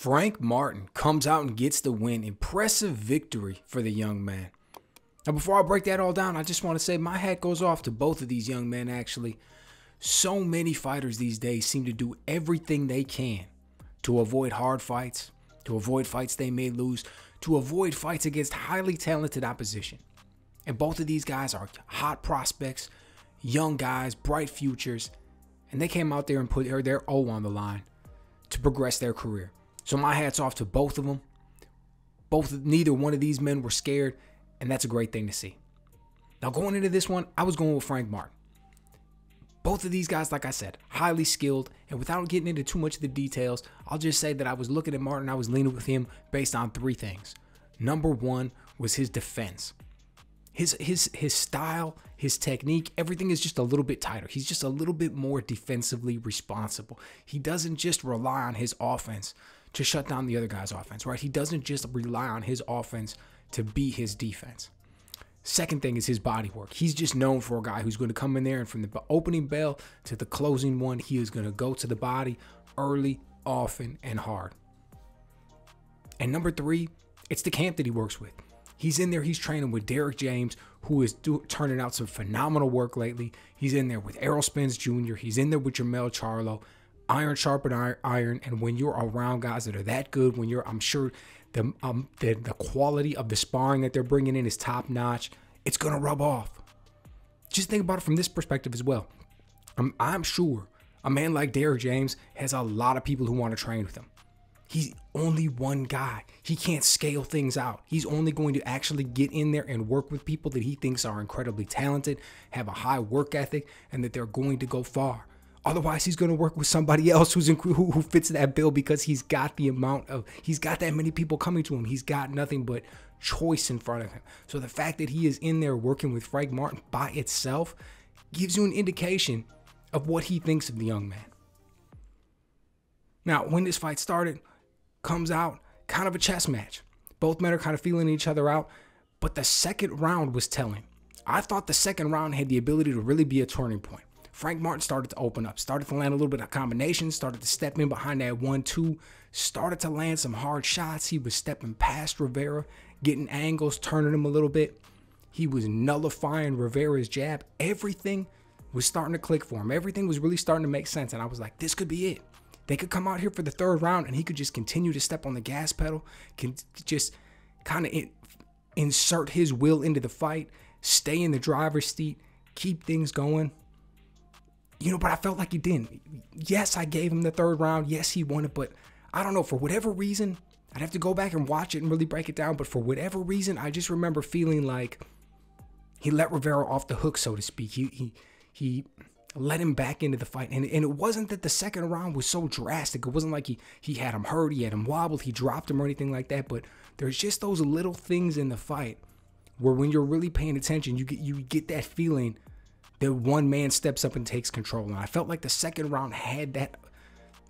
Frank Martin comes out and gets the win. Impressive victory for the young man. Now, before I break that all down, I just want to say my hat goes off to both of these young men, actually. So many fighters these days seem to do everything they can to avoid hard fights, to avoid fights they may lose, to avoid fights against highly talented opposition. And both of these guys are hot prospects, young guys, bright futures, and they came out there and put their O on the line to progress their career. So my hat's off to both of them. Both neither one of these men were scared, and that's a great thing to see. Now going into this one, I was going with Frank Martin. Both of these guys, like I said, highly skilled, and without getting into too much of the details, I'll just say that I was looking at Martin, I was leaning with him based on three things. Number one was his defense. His his his style, his technique, everything is just a little bit tighter. He's just a little bit more defensively responsible. He doesn't just rely on his offense to shut down the other guy's offense, right? He doesn't just rely on his offense to beat his defense. Second thing is his body work. He's just known for a guy who's going to come in there and from the opening bell to the closing one, he is going to go to the body early, often, and hard. And number three, it's the camp that he works with. He's in there, he's training with Derrick James, who is do, turning out some phenomenal work lately. He's in there with Errol Spence Jr., he's in there with Jermell Charlo. Iron sharpen iron, and when you're around guys that are that good, when you're, I'm sure the um the, the quality of the sparring that they're bringing in is top notch. It's gonna rub off. Just think about it from this perspective as well. I'm I'm sure a man like Derrick James has a lot of people who want to train with him. He's only one guy. He can't scale things out. He's only going to actually get in there and work with people that he thinks are incredibly talented, have a high work ethic, and that they're going to go far. Otherwise, he's going to work with somebody else who's in, who, who fits that bill because he's got the amount of he's got that many people coming to him. He's got nothing but choice in front of him. So the fact that he is in there working with Frank Martin by itself gives you an indication of what he thinks of the young man. Now, when this fight started, comes out kind of a chess match. Both men are kind of feeling each other out, but the second round was telling. I thought the second round had the ability to really be a turning point. Frank Martin started to open up, started to land a little bit of combinations, started to step in behind that one, two, started to land some hard shots. He was stepping past Rivera, getting angles, turning him a little bit. He was nullifying Rivera's jab. Everything was starting to click for him. Everything was really starting to make sense. And I was like, this could be it. They could come out here for the third round and he could just continue to step on the gas pedal, can just kind of insert his will into the fight, stay in the driver's seat, keep things going you know, but I felt like he didn't. Yes, I gave him the third round. Yes, he won it, but I don't know. For whatever reason, I'd have to go back and watch it and really break it down. But for whatever reason, I just remember feeling like he let Rivera off the hook, so to speak. He he he let him back into the fight. And, and it wasn't that the second round was so drastic. It wasn't like he he had him hurt, he had him wobbled, he dropped him or anything like that. But there's just those little things in the fight where when you're really paying attention, you get you get that feeling that one man steps up and takes control. And I felt like the second round had that.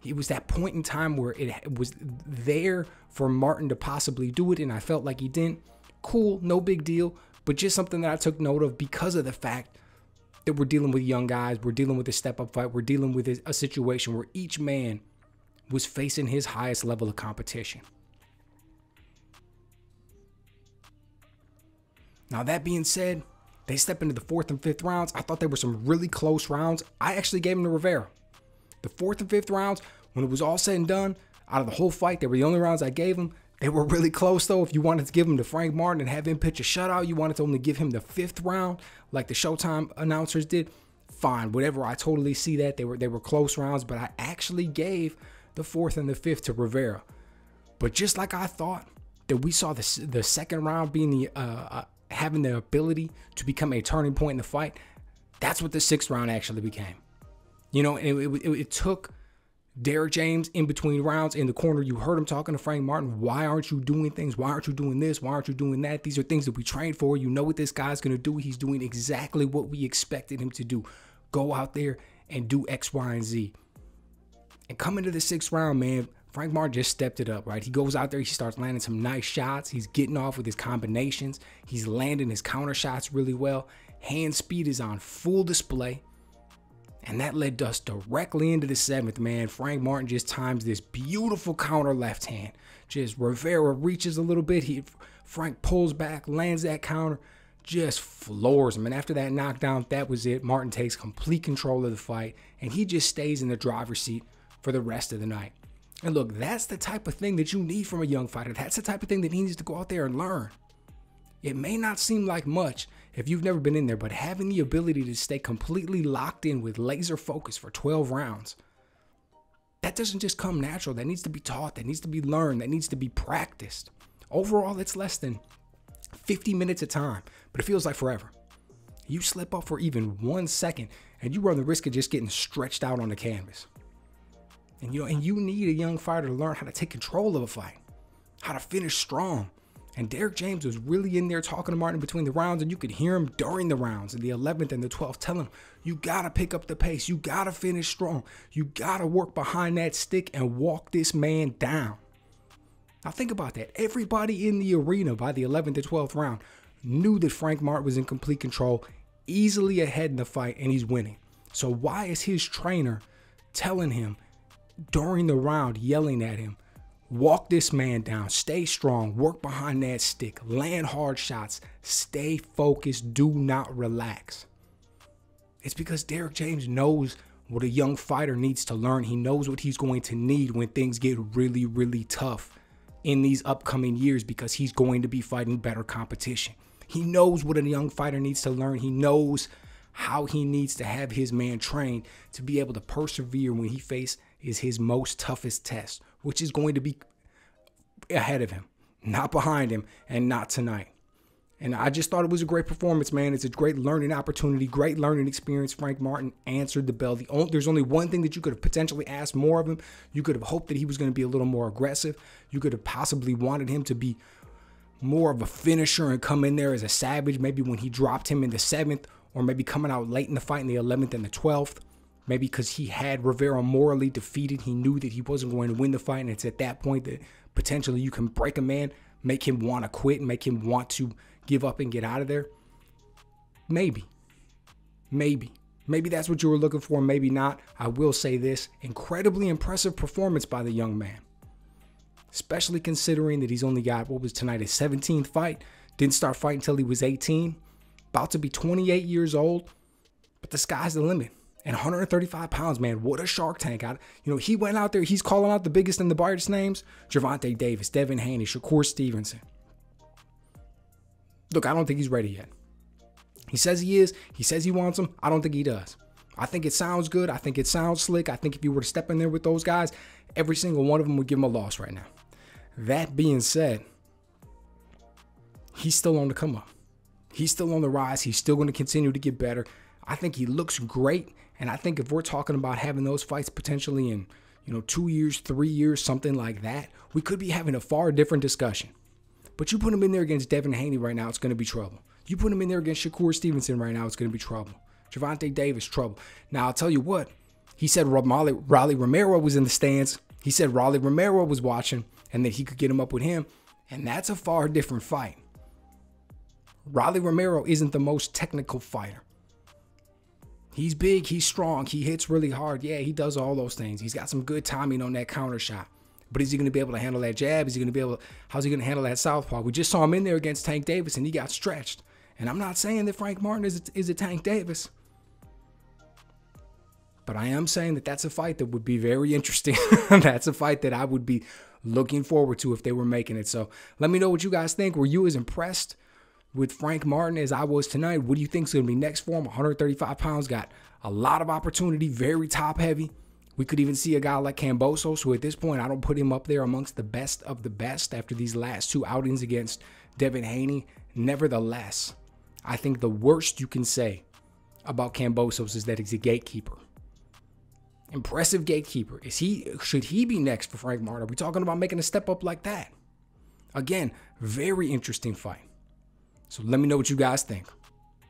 It was that point in time where it was there for Martin to possibly do it, and I felt like he didn't. Cool, no big deal, but just something that I took note of because of the fact that we're dealing with young guys, we're dealing with a step up fight, we're dealing with a situation where each man was facing his highest level of competition. Now, that being said, they step into the fourth and fifth rounds. I thought they were some really close rounds. I actually gave them to Rivera. The fourth and fifth rounds, when it was all said and done, out of the whole fight, they were the only rounds I gave them. They were really close though. If you wanted to give them to Frank Martin and have him pitch a shutout, you wanted to only give him the fifth round, like the Showtime announcers did. Fine, whatever. I totally see that they were they were close rounds, but I actually gave the fourth and the fifth to Rivera. But just like I thought that we saw the the second round being the uh, uh having the ability to become a turning point in the fight, that's what the sixth round actually became. You know, it, it, it took Derrick James in between rounds in the corner. You heard him talking to Frank Martin. Why aren't you doing things? Why aren't you doing this? Why aren't you doing that? These are things that we trained for. You know what this guy's going to do. He's doing exactly what we expected him to do. Go out there and do X, Y, and Z. And coming to the sixth round, man, Frank Martin just stepped it up, right? He goes out there, he starts landing some nice shots. He's getting off with his combinations. He's landing his counter shots really well. Hand speed is on full display. And that led us directly into the seventh, man. Frank Martin just times this beautiful counter left hand. Just Rivera reaches a little bit. He Frank pulls back, lands that counter, just floors him. And after that knockdown, that was it. Martin takes complete control of the fight, and he just stays in the driver's seat for the rest of the night. And look, that's the type of thing that you need from a young fighter. That's the type of thing that he needs to go out there and learn. It may not seem like much if you've never been in there, but having the ability to stay completely locked in with laser focus for 12 rounds, that doesn't just come natural. That needs to be taught, that needs to be learned, that needs to be practiced. Overall, it's less than 50 minutes of time, but it feels like forever. You slip up for even one second, and you run the risk of just getting stretched out on the canvas. And you know, and you need a young fighter to learn how to take control of a fight, how to finish strong. And Derrick James was really in there talking to Martin between the rounds, and you could hear him during the rounds in the 11th and the 12th telling him, You gotta pick up the pace, you gotta finish strong, you gotta work behind that stick and walk this man down. Now, think about that. Everybody in the arena by the 11th to 12th round knew that Frank Martin was in complete control, easily ahead in the fight, and he's winning. So, why is his trainer telling him during the round, yelling at him, walk this man down, stay strong, work behind that stick, land hard shots, stay focused, do not relax. It's because Derrick James knows what a young fighter needs to learn. He knows what he's going to need when things get really, really tough in these upcoming years because he's going to be fighting better competition. He knows what a young fighter needs to learn. He knows how he needs to have his man trained to be able to persevere when he face is his most toughest test, which is going to be ahead of him, not behind him, and not tonight. And I just thought it was a great performance, man. It's a great learning opportunity, great learning experience. Frank Martin answered the bell. The only, there's only one thing that you could have potentially asked more of him. You could have hoped that he was going to be a little more aggressive. You could have possibly wanted him to be more of a finisher and come in there as a savage, maybe when he dropped him in the seventh, or maybe coming out late in the fight in the 11th and the 12th. Maybe because he had Rivera morally defeated, he knew that he wasn't going to win the fight. And it's at that point that potentially you can break a man, make him want to quit, make him want to give up and get out of there? Maybe. Maybe. Maybe that's what you were looking for, maybe not. I will say this incredibly impressive performance by the young man. Especially considering that he's only got, what was tonight, his 17th fight. Didn't start fighting until he was 18. About to be 28 years old. But the sky's the limit. And 135 pounds, man, what a shark tank. I, you know, he went out there, he's calling out the biggest and the brightest names Gervonta Davis, Devin Haney, Shakur Stevenson. Look, I don't think he's ready yet. He says he is. He says he wants them. I don't think he does. I think it sounds good. I think it sounds slick. I think if you were to step in there with those guys, every single one of them would give him a loss right now. That being said, he's still on the come up. He's still on the rise. He's still going to continue to get better. I think he looks great. And I think if we're talking about having those fights potentially in, you know, two years, three years, something like that, we could be having a far different discussion. But you put him in there against Devin Haney right now, it's going to be trouble. You put him in there against Shakur Stevenson right now, it's going to be trouble. Gervonta Davis, trouble. Now, I'll tell you what, he said Rolly, Rolly Romero was in the stands. He said Rolly Romero was watching and that he could get him up with him. And that's a far different fight. Rolly Romero isn't the most technical fighter. He's big, he's strong, he hits really hard. Yeah, he does all those things. He's got some good timing on that counter shot. But is he going to be able to handle that jab? Is he going to be able? To, how's he going to handle that southpaw? We just saw him in there against Tank Davis, and he got stretched. And I'm not saying that Frank Martin is is a Tank Davis, but I am saying that that's a fight that would be very interesting. that's a fight that I would be looking forward to if they were making it. So let me know what you guys think. Were you as impressed with Frank Martin as I was tonight? What do you think is going to be next for him? 135 pounds, got a lot of opportunity, very top heavy. We could even see a guy like Kambosos, who at this point I don't put him up there amongst the best of the best after these last two outings against Devin Haney. Nevertheless, I think the worst you can say about Kambosos is that he's a gatekeeper. Impressive gatekeeper. Is he should he be next for Frank Martin? Are we talking about making a step up like that? Again, very interesting fight. So let me know what you guys think.